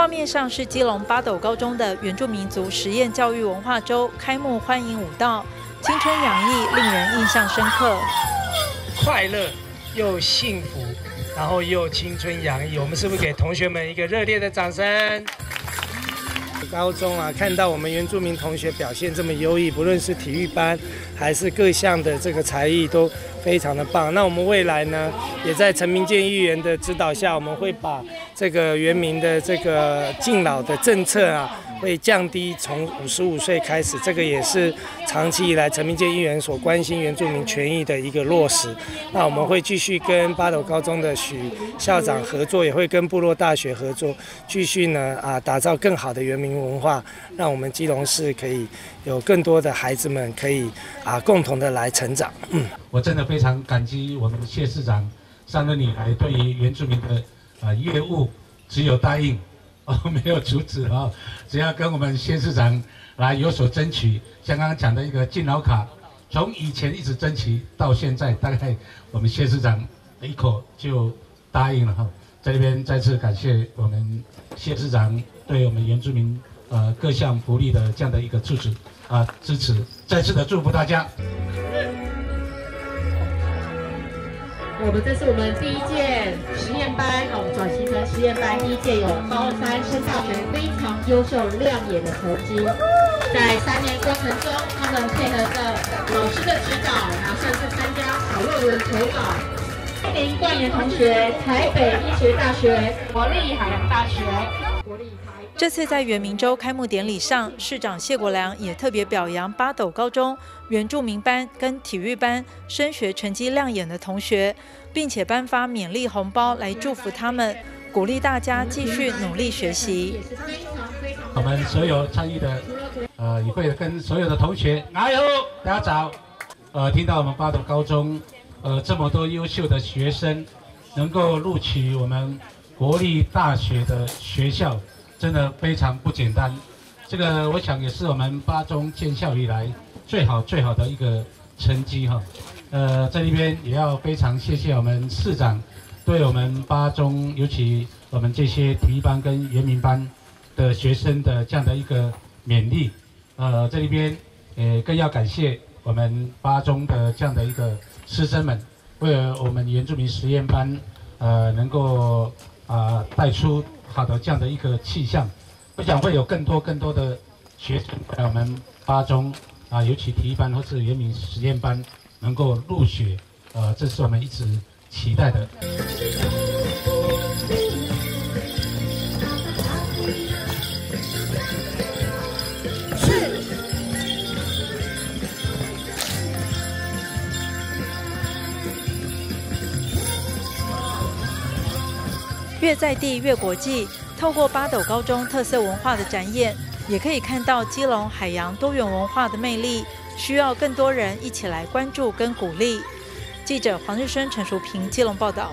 画面上是基隆八斗高中的原住民族实验教育文化周开幕欢迎舞蹈，青春洋溢，令人印象深刻。快乐又幸福，然后又青春洋溢，我们是不是给同学们一个热烈的掌声？高中啊，看到我们原住民同学表现这么优异，不论是体育班还是各项的这个才艺都非常的棒。那我们未来呢，也在陈明建议员的指导下，我们会把这个原民的这个敬老的政策啊。会降低从五十五岁开始，这个也是长期以来陈明建议员所关心原住民权益的一个落实。那我们会继续跟八斗高中的许校长合作，也会跟部落大学合作，继续呢啊打造更好的原民文化，让我们基隆市可以有更多的孩子们可以啊共同的来成长。嗯，我真的非常感激我们谢市长三个女孩对于原住民的啊业务只有答应。没有阻止啊！只要跟我们谢市长来有所争取，像刚刚讲的一个敬老卡，从以前一直争取到现在，大概我们谢市长一口就答应了哈。在这边再次感谢我们谢市长对我们原住民呃各项福利的这样的一个支持啊支持，再次的祝福大家。我们这是我们第一届实验班，我们转型成实验班。第一届有高二三升大学非常优秀亮眼的成绩，在三年过程中，他们配合着老师的指导，然后甚至参加讨论文投稿。欢迎冠言同学，台北医学大学、国立海洋大学。国立这次在圆明州开幕典礼上，市长谢国良也特别表扬八斗高中原住民班跟体育班升学成绩亮眼的同学，并且颁发勉励红包来祝福他们，鼓励大家继续努力学习。我们所有参与的，呃，也会跟所有的同学，加油，大家早。呃，听到我们八斗高中，呃，这么多优秀的学生能够录取我们国立大学的学校。真的非常不简单，这个我想也是我们八中建校以来最好最好的一个成绩哈。呃，在这边也要非常谢谢我们市长对我们八中，尤其我们这些体育班跟原民班的学生的这样的一个勉励。呃，这里边呃更要感谢我们八中的这样的一个师生们，为了我们原住民实验班，呃，能够啊带出。好的，这样的一个气象，我想会有更多更多的学生在我们八中啊，尤其体育班或是原民实验班能够入学，呃，这是我们一直期待的。越在地越国际，透过八斗高中特色文化的展演，也可以看到基隆海洋多元文化的魅力，需要更多人一起来关注跟鼓励。记者黄日升、陈淑平，接龙报道。